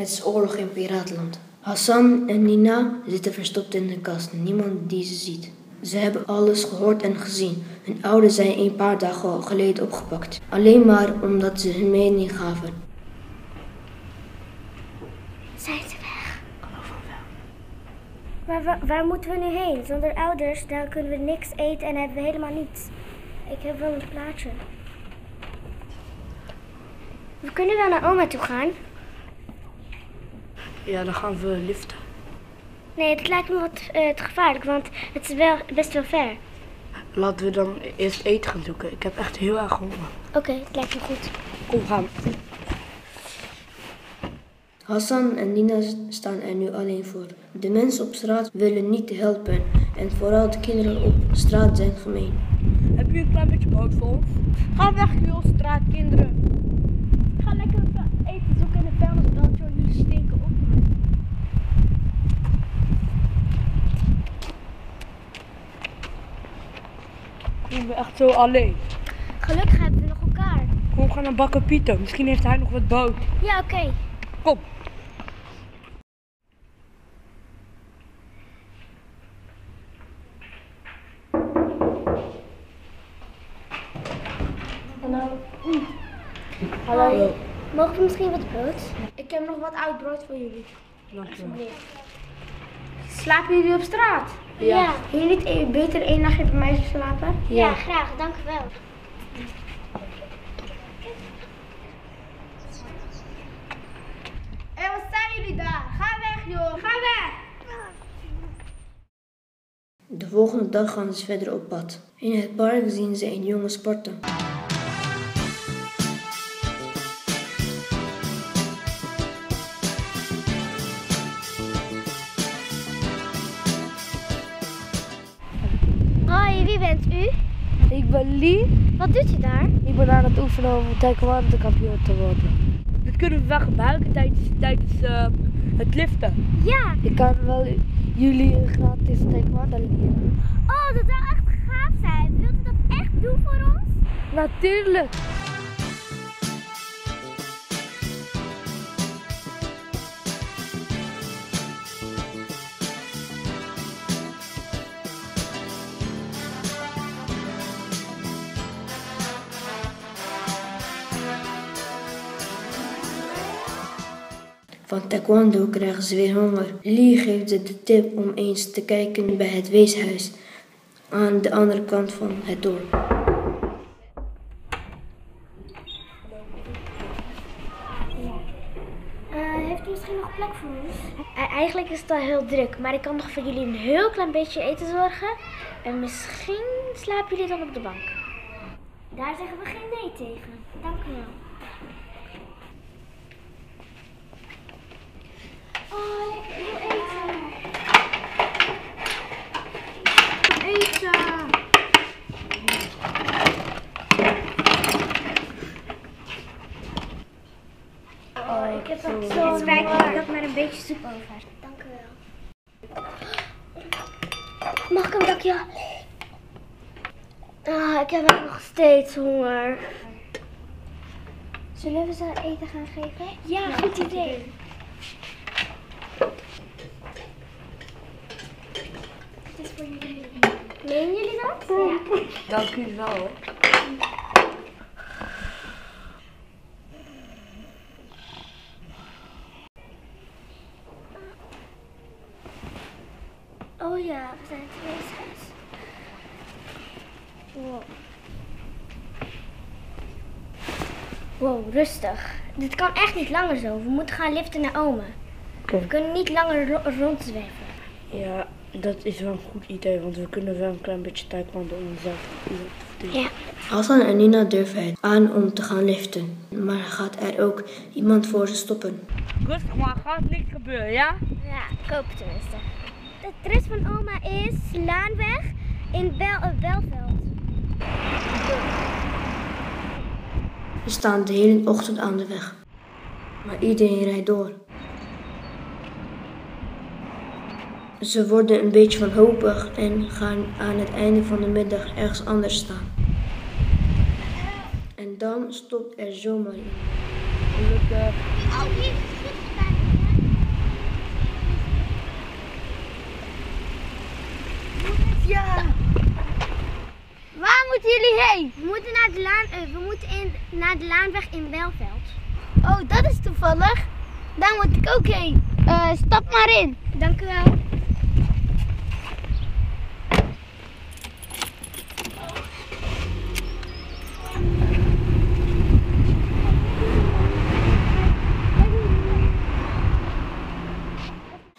Het is oorlog in Piratenland. Hassan en Nina zitten verstopt in de kast. Niemand die ze ziet. Ze hebben alles gehoord en gezien. Hun ouders zijn een paar dagen geleden opgepakt. Alleen maar omdat ze hun mening gaven. Zijn ze weg? Maar wa- waar moeten we nu heen? Zonder ouders, dan kunnen we niks eten en hebben we helemaal niets. Ik heb wel een plaatje. We kunnen wel naar oma toe gaan. Ja, dan gaan we liften. Nee, dat lijkt me wat eh, te gevaarlijk, want het is wel best wel ver. Laten we dan eerst eten gaan zoeken. Ik heb echt heel erg honger. Oké, het lijkt me goed. Kom, gaan. Hassan en Nina staan er nu alleen voor. De mensen op straat willen niet helpen en vooral de kinderen op straat zijn gemeen. Heb je een klein beetje brood voor ons? Ga weg, joh, straatkinderen. Ga lekker eten zoeken in de vuilnisbelt, joh. Jullie stinken op. Komen we echt zo alleen? Gelukkig hebben we nog elkaar. Kom, we gaan naar Bakker Pieter. Misschien heeft hij nog wat brood. Ja, oké. Kom. Hallo. Mogen we misschien wat brood? Ik heb nog wat oud brood voor jullie. Dankjewel. Slapen jullie op straat? Ja. Wil je niet e- beter één nachtje bij mij slapen? Ja, graag. Dank u wel. Hé, wat zijn jullie daar? Ga weg, joh. Ga weg! De volgende dag gaan ze verder op pad. In het park zien ze een jongen sporten. Ik ben Lee. Wat doet u daar? Ik ben aan het oefenen om taekwondo kampioen te worden. Dit kunnen we wel gebruiken tijdens, tijdens eh, het liften. Ja. Ik kan wel jullie gratis taekwondo leren. Oh, dat zou echt gaaf zijn. Wilt u dat echt doen voor ons? Natuurlijk. Van taekwondo krijgen ze weer honger. Lee geeft ze de tip om eens te kijken bij het weeshuis aan de andere kant van het dorp. Eh, heeft u misschien nog plek voor ons? eigenlijk is het al heel druk, maar ik kan nog voor jullie een heel klein beetje eten zorgen. En misschien slapen jullie dan op de bank. Daar zeggen we geen nee tegen. Dank u wel. Oh, ik wil eten. Eten! Oh, ik heb ook zo Het spijt me, ik maar een beetje soep over. Dank u wel. Mag ik een bakje? Ah, ik heb nog steeds honger. Zullen we ze eten gaan geven? Ja, goed idee. Het is voor jullie. Meen jullie dat? Ja. Dank u wel ja, we zijn het weeshuis. Wow. Wow, rustig. Dit kan echt niet langer zo. We moeten gaan liften naar oma. Oké. We kunnen niet langer ro- rondzweven. Ja, dat is wel een goed idee, want we kunnen wel een klein beetje taekwondo om onszelf te verdedigen. Ja. Hassan en Nina durven het aan om te gaan liften, maar gaat er ook iemand voor ze stoppen. Rustig maar, gaat niks gebeuren, ja? Ja, ik hoop het tenminste. Het adres van oma is Laanweg in Bel eh, Belveld. Ze staan de hele ochtend aan de weg, maar iedereen rijdt door. Ze worden een beetje wanhopig en gaan aan het einde van de middag ergens anders staan. En dan stopt er zomaar iemand. Gelukkig. Oh, hier is het naar de laan, eh, we moeten in, naar de laanweg in Belveld. Oh, dat is toevallig. Daar moet ik ook heen. Eh, stap maar in. Dank u wel.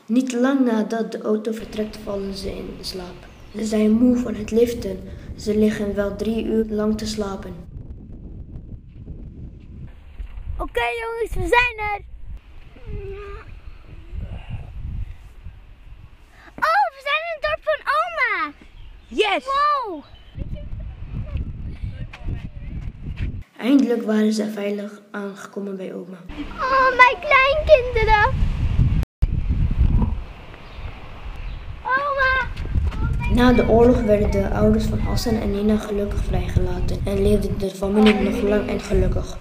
Niet lang nadat de auto vertrekt vallen ze in slaap. Ze zijn moe van het liften. Ze liggen wel drie uur lang te slapen. Oké jongens, we zijn er. Oh, we zijn in het dorp van oma. Yes! Wow. Eindelijk waren ze veilig aangekomen bij oma. Oh, mijn kleinkinderen. Oma. Na de oorlog werden de ouders van Hassan en Nina gelukkig vrijgelaten en leefde de familie nog lang en gelukkig.